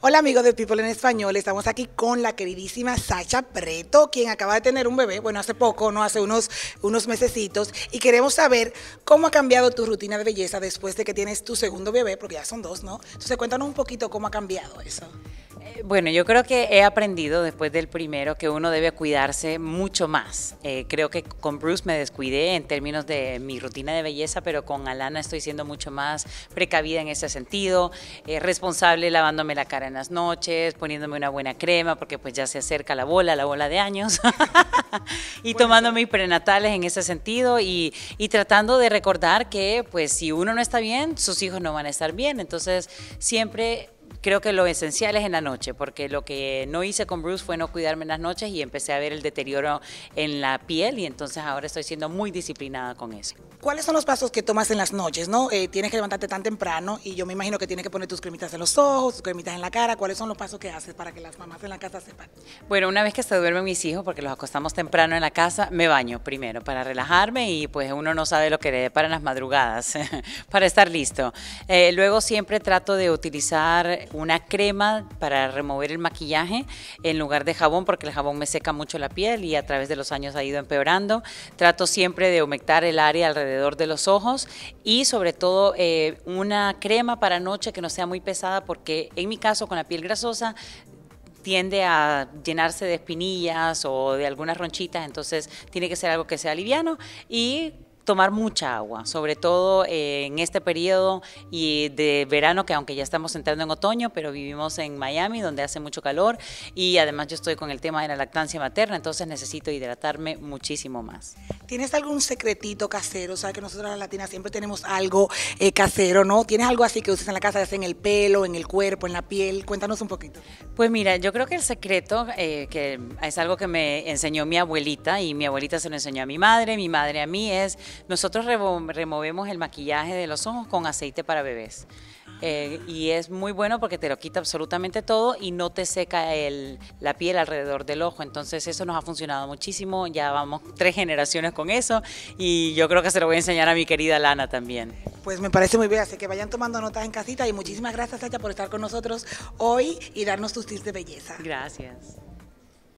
Hola amigos de People en Español, estamos aquí con la queridísima Sacha Preto, quien acaba de tener un bebé, bueno, hace poco, no hace unos, unos mesecitos, y queremos saber cómo ha cambiado tu rutina de belleza después de que tienes tu segundo bebé, porque ya son dos, ¿no? Entonces cuéntanos un poquito cómo ha cambiado eso. Bueno, yo creo que he aprendido después del primero que uno debe cuidarse mucho más. Eh, creo que con Bruce me descuidé en términos de mi rutina de belleza, pero con Alana estoy siendo mucho más precavida en ese sentido, eh, responsable lavándome la cara en las noches, poniéndome una buena crema, porque pues ya se acerca la bola, la bola de años, y tomando mis prenatales en ese sentido y, y tratando de recordar que pues si uno no está bien, sus hijos no van a estar bien. Entonces siempre creo que lo esencial es en la noche, porque lo que no hice con Bruce fue no cuidarme en las noches y empecé a ver el deterioro en la piel y entonces ahora estoy siendo muy disciplinada con eso. ¿Cuáles son los pasos que tomas en las noches? no? Eh, tienes que levantarte tan temprano y yo me imagino que tienes que poner tus cremitas en los ojos, tus cremitas en la cara. ¿Cuáles son los pasos que haces para que las mamás en la casa sepan? Bueno, una vez que se duermen mis hijos, porque los acostamos temprano en la casa, me baño primero para relajarme y pues uno no sabe lo que le para en las madrugadas, para estar listo. Eh, luego siempre trato de utilizar una crema para remover el maquillaje en lugar de jabón, porque el jabón me seca mucho la piel y a través de los años ha ido empeorando. Trato siempre de humectar el área alrededor de los ojos y sobre todo eh, una crema para noche que no sea muy pesada, porque en mi caso con la piel grasosa tiende a llenarse de espinillas o de algunas ronchitas, entonces tiene que ser algo que sea liviano y tomar mucha agua, sobre todo eh, en este periodo y de verano, que aunque ya estamos entrando en otoño, pero vivimos en Miami, donde hace mucho calor, y además yo estoy con el tema de la lactancia materna, entonces necesito hidratarme muchísimo más. ¿Tienes algún secretito casero? O sea, que nosotros las latinas siempre tenemos algo eh, casero, ¿no? ¿Tienes algo así que uses en la casa, ya en el pelo, en el cuerpo, en la piel? Cuéntanos un poquito. Pues mira, yo creo que el secreto, eh, que es algo que me enseñó mi abuelita, y mi abuelita se lo enseñó a mi madre, mi madre a mí, es nosotros removemos el maquillaje de los ojos con aceite para bebés. Eh, y es muy bueno porque te lo quita absolutamente todo y no te seca el, la piel alrededor del ojo. Entonces eso nos ha funcionado muchísimo. Ya vamos tres generaciones con eso y yo creo que se lo voy a enseñar a mi querida Lana también. Pues me parece muy bien, así que vayan tomando notas en casita y muchísimas gracias Sacha por estar con nosotros hoy y darnos tus tips de belleza. Gracias.